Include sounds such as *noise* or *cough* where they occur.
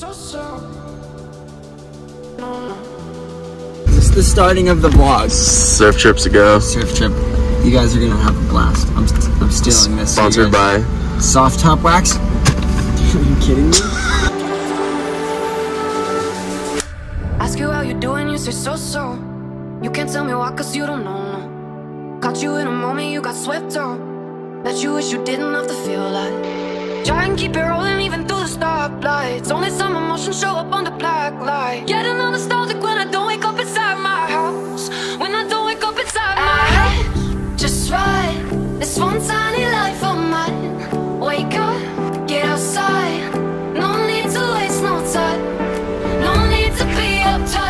So, so. No, no. This is the starting of the vlog. Surf trips to go. Surf trip. You guys are gonna have a blast. I'm, I'm stealing this. Sponsored guys- by. Soft Top Wax? *laughs* Are you kidding me? Ask you how you doing, you say so so. You can't tell me why, cause you don't know. Caught you in a moment, you got swept up. That you wish you didn't have to feel like. Try and keep it floodlights Only some emotions show up on the black light. Getting all nostalgic when I don't wake up inside my house. When I don't wake up inside my I house. Just right, this one tiny life of mine. Wake up, get outside. No need to waste no time. No need to be uptight.